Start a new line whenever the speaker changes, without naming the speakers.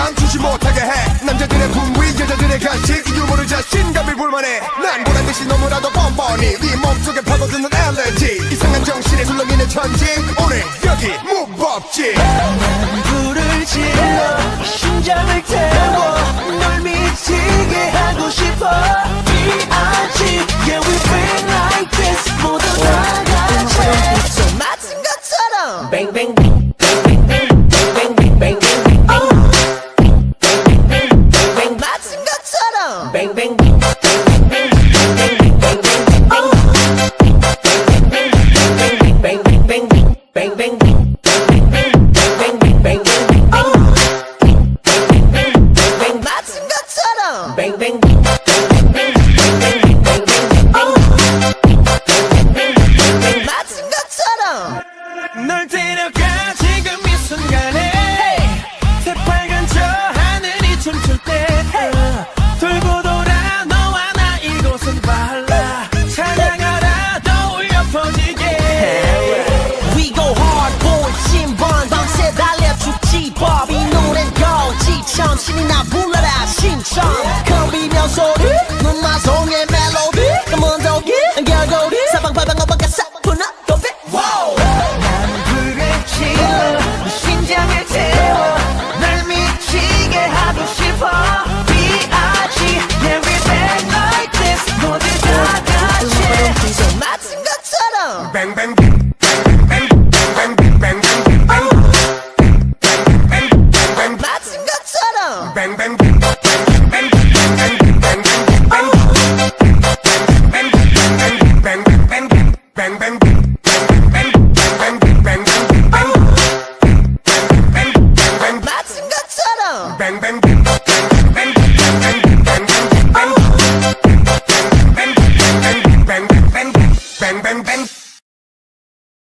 감추지 못하게 해. 남자들의 분위 여자들의 간식. 유머를 자신감이 불만해. 난 보란듯이 너무나도 뻔뻔히 네 몸속에 파고드는 엘레지 이상한 정신에 술렁이는 천지. 오늘 여기 무법지.
bang, bang. bang bang bang.